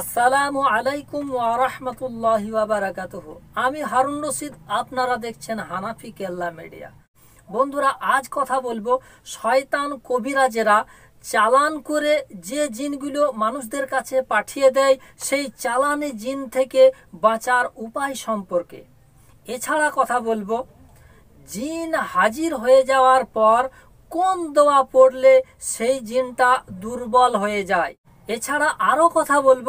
আসসালামু আলাইকুম ওয়ারহমতুল্লাহি ওয়াবারাকাতুহ আমি হারুন রশিদ, আপনারা দেখছেন হানাফি কেল্লা মিডিয়া। বন্ধুরা, আজ কথা বলব শয়তান কবিরাজেরা চালান করে যে জিনগুলো মানুষদের কাছে পাঠিয়ে দেয়, সেই চালানে জিন থেকে বাঁচার উপায় সম্পর্কে। এছাড়া কথা বলব, জিন হাজির হয়ে যাওয়ার পর কোন দোয়া পড়লে সেই জিনটা দুর্বল হয়ে যায়? এছাড়া আরও কথা বলব,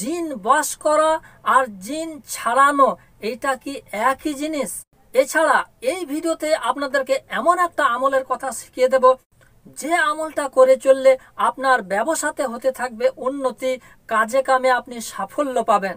জিন বশ করা আর জিন ছাড়ানো এটা কি একই জিনিস? এছাড়া এই ভিডিওতে আপনাদেরকে এমন একটা আমলের কথা শিখিয়ে দেব, যে আমলটা করে চললে আপনার ব্যবসাতে হতে থাকবে উন্নতি, কাজে কামে আপনি সাফল্য পাবেন।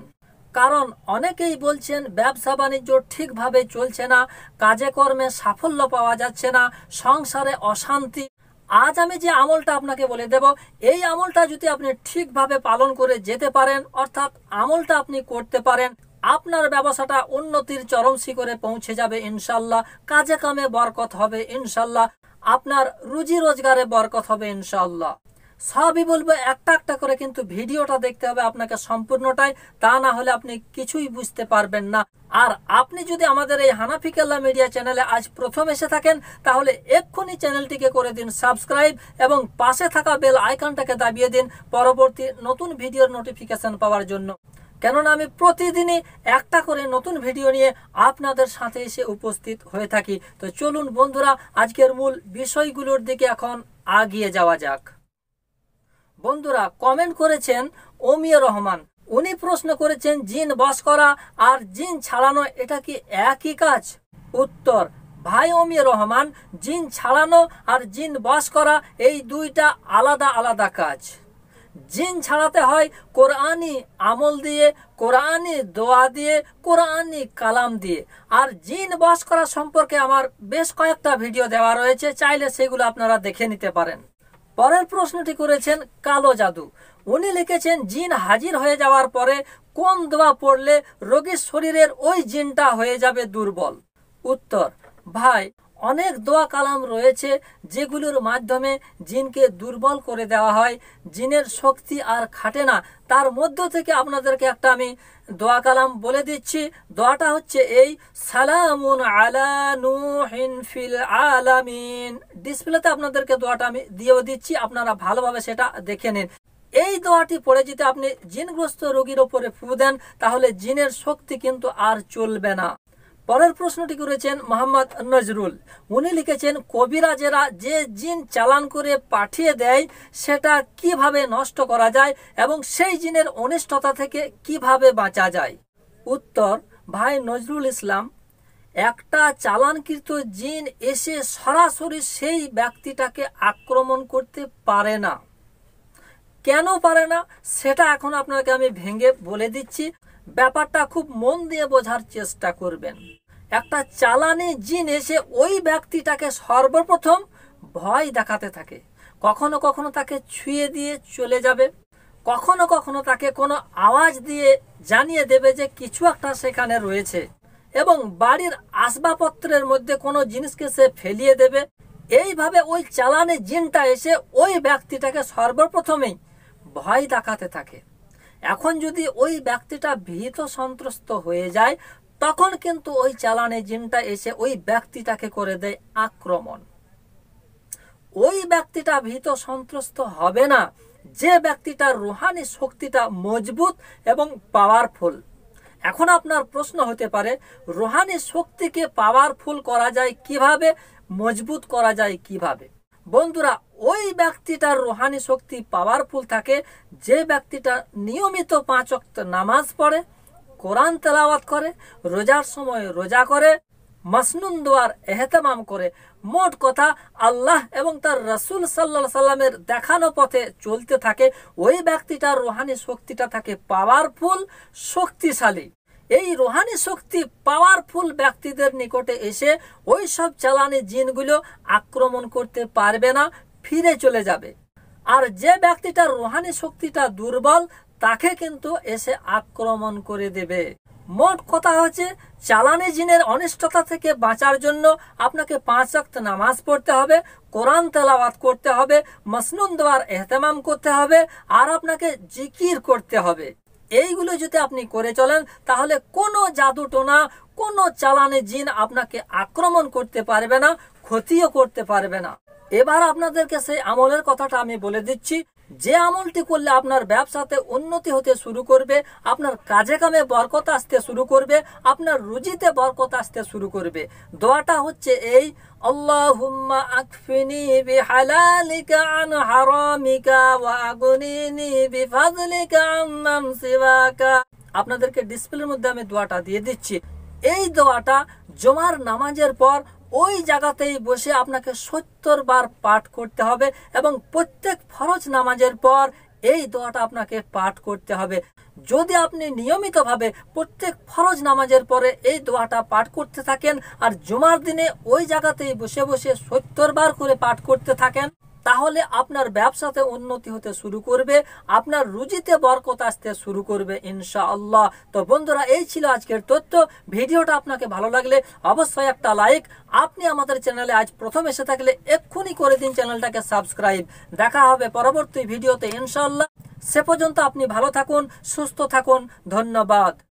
কারণ অনেকেই বলছেন, ব্যবসা বাণিজ্য ঠিকভাবে চলছে না, কাজে কর্মে সাফল্য পাওয়া যাচ্ছে না, সংসারে অশান্তি। আজ আমি যে আমলটা আপনাকে বলে দেব, এই আমলটা যদি আপনি ঠিকভাবে পালন করে যেতে পারেন, অর্থাৎ আমলটা আপনি করতে পারেন, আপনার ব্যবসাটা উন্নতির চরম শিখরে পৌঁছে যাবে ইনশাল্লাহ, কাজে কামে বরকত হবে ইনশাল্লাহ, আপনার রুজি রোজগারে বরকত হবে ইনশাল্লাহ। সবই বলব, একটা একটা করে কিন্তু ভিডিওটা দেখতে হবে আপনাকে সম্পূর্ণটাই, তা না হলে আপনি কিছুই বুঝতে পারবেন না। আর আপনি যদি আমাদের এই হানাফি কেল্লা মিডিয়া চ্যানেলে আজ প্রথম এসে থাকেন, তাহলে এক্ষুনি চ্যানেলটিকে করে দিন সাবস্ক্রাইব এবং পাশে থাকা বেল আইকনটাকে দাবিয়ে দিন পরবর্তী নতুন ভিডিওর নোটিফিকেশন পাওয়ার জন্য। কেননা আমি প্রতিদিনই একটা করে নতুন ভিডিও নিয়ে আপনাদের সাথে এসে উপস্থিত হয়ে থাকি। তো চলুন বন্ধুরা, আজকের মূল বিষয়গুলোর দিকে এখন আগিয়ে যাওয়া যাক। বন্ধুরা কমেন্ট করেছেন ওমিয়া রহমান। উনি প্রশ্ন করেছেন, জিন বস করা আর জিন ছাড়ানো, এটা কি একই কাজ? উত্তর, ভাই অমিয়া রহমান, জিন ছাড়ানো আর জিন বস করা, এই দুইটা আলাদা আলাদা কাজ। জিন ছাড়াতে হয় কোরআনি আমল দিয়ে কোরআনি দোয়া দিয়ে কোরআনি কালাম দিয়ে। আর জিন বস করা সম্পর্কে আমার বেশ কয়েকটা ভিডিও দেওয়া রয়েছে, চাইলে সেগুলো আপনারা দেখে নিতে পারেন। পরের প্রশ্নটি করেছেন কালো জাদু। উনি লিখেছেন, জিন হাজির হয়ে যাওয়ার পরে কোন দোয়া পড়লে রোগীর শরীরের ওই জিনটা হয়ে যাবে দুর্বল? উত্তর, ভাই অনেক দোয়া কালাম রয়েছে যেগুলোর মাধ্যমে জিনকে দুর্বল করে দেওয়া হয়। জিনের শক্তি আর খাটে না। তার মধ্য থেকে আপনাদেরকে একটা আমি দোয়া কালাম বলে দিচ্ছি। দোয়াটা হচ্ছে এই, সালামুন আলা আলামিন। ডিসপ্লেতে আপনাদেরকে দোয়াটা আমি দিয়েও দিচ্ছি, আপনারা ভালোভাবে সেটা দেখে নিন। এই দোয়াটি পড়ে যদি আপনি জিনগ্রস্ত রোগীর ওপরে ফু দেন, তাহলে জিনের শক্তি কিন্তু আর চলবে না। পরের প্রশ্নটি করেছেন মোহাম্মদ নজরুল। উনি লিখেছেন, কবিরাজেরা যে জিন চালান করে পাঠিয়ে দেয়, সেটা কীভাবে নষ্ট করা যায় এবং সেই জিনের অনিষ্টতা থেকে কীভাবে বাঁচা যায়? উত্তর, ভাই নজরুল ইসলাম, একটা চালানকৃত জিন এসে সরাসরি সেই ব্যক্তিটাকে আক্রমণ করতে পারে না। কেন পারে না, সেটা এখন আপনাকে আমি ভেঙে বলে দিচ্ছি। ব্যাপারটা খুব মন দিয়ে বোঝার চেষ্টা করবেন। একটা চালানি জিন এসে ওই ব্যক্তিটাকে সর্বপ্রথম ভয় দেখাতে থাকে। কখনো কখনো তাকে ছুঁয়ে দিয়ে চলে যাবে। কখনো কখনো তাকে কোনো আওয়াজ দিয়ে জানিয়ে দেবে যে কিছু একটা সেখানে রয়েছে এবং বাড়ির আসবাবপত্রের মধ্যে কোনো জিনিসকে সে ফেলিয়ে দেবে। এইভাবে ওই চালানে জিনটা এসে ওই ব্যক্তিটাকে সর্বপ্রথমেই ভয় দেখাতে থাকে। এখন যদি ওই ব্যক্তিটা ভীত সন্ত্রস্ত হয়ে যায় তখন কিন্তু ওই চালানে জিনটা এসে ওই ব্যক্তিটাকে করে দেয় আক্রমণ। ওই ব্যক্তিটা ভীত সন্ত্রস্ত হবে না। যে ব্যক্তিটার রুহানি শক্তিটা মজবুত এবং পাওয়ারফুল এখন আপনার প্রশ্ন হতে পারে, রুহানি শক্তিকে পাওয়ারফুল করা যায় কীভাবে, মজবুত করা যায় কীভাবে? বন্ধুরা, ওই ব্যক্তিটার রুহানি শক্তি পাওয়ারফুল থাকে, যে ব্যক্তিটা নিয়মিত পাঁচ নামাজ পড়ে কোরআন তেলাওয়াত করে, রোজার সময় রোজা করে, মাসনুন দোয়ার এহতেমাম করে। মোট কথা, আল্লাহ এবং তার রসুল সাল্লা সাল্লামের দেখানো পথে চলতে থাকে, ওই ব্যক্তিটার রোহানি শক্তিটা থাকে পাওয়ারফুল শক্তিশালী। এই রোহানি শক্তি পাওয়ারফুল ব্যক্তিদের নিকটে এসে ওই সব চালানি জিনগুলো আক্রমণ করতে পারবে না, ফিরে চলে যাবে। আর যে ব্যক্তিটার রোহানি শক্তিটা দুর্বল তাকে কিন্তু এসে আক্রমণ করে দেবে। মোট কথা হচ্ছে, চালানি জিনের অনিষ্টতা থেকে বাঁচার জন্য আপনাকে পাঁচ ওয়াক্ত নামাজ পড়তে হবে, কোরআন তেলাওয়াত করতে হবে, মসনুন দেওয়ার এহতেমাম করতে হবে, আর আপনাকে জিকির করতে হবে। এইগুলো যদি আপনি করে চলেন, তাহলে কোনো জাদু টোনা, কোনো চালানি জিন আপনাকে আক্রমণ করতে পারবে না, ক্ষতিও করতে পারবে না। এবার আপনাদেরকে সেই আমলের কথাটা আমি বলে দিচ্ছি যে আমলটি করলে আপনার ব্যবসাতে উন্নতি হতে শুরু করবে, আপনার কাজে কামে বরকত আসতে শুরু করবে, আপনার রুজিতে বরকত আসতে শুরু করবে। দোয়াটা হচ্ছে এই আপনাদেরকে ডিসপ্লের মধ্যে আমি দোয়াটা দিয়ে দিচ্ছি। এই দোয়াটা জমার নামাজের পর ওই জায়গাতেই বসে আপনাকে সত্তর বার পাঠ করতে হবে এবং প্রত্যেক ফরজ নামাজের পর এই দোয়াটা আপনাকে পাঠ করতে হবে। যদি আপনি নিয়মিতভাবে প্রত্যেক ফরজ নামাজের পরে এই দোয়াটা পাঠ করতে থাকেন আর জুমার দিনে ওই জায়গাতেই বসে বসে সত্তর বার করে পাঠ করতে থাকেন তাহলে আপনার ব্যবসাতে উন্নতি হতে শুরু করবে, আপনার রুজিতে বরকত আসতে শুরু করবে ইনশাআল্লাহ। তো বন্ধুরা, এই ছিল আজকের তথ্য। ভিডিওটা আপনাকে ভালো লাগলে অবশ্যই একটা লাইক। আপনি আমাদের চ্যানেলে আজ প্রথম এসে থাকলে এক্ষুনি করে দিন চ্যানেলটাকে সাবস্ক্রাইব। দেখা হবে পরবর্তী ভিডিওতে ইনশাআল্লাহ। সে পর্যন্ত আপনি ভালো থাকুন, সুস্থ থাকুন। ধন্যবাদ।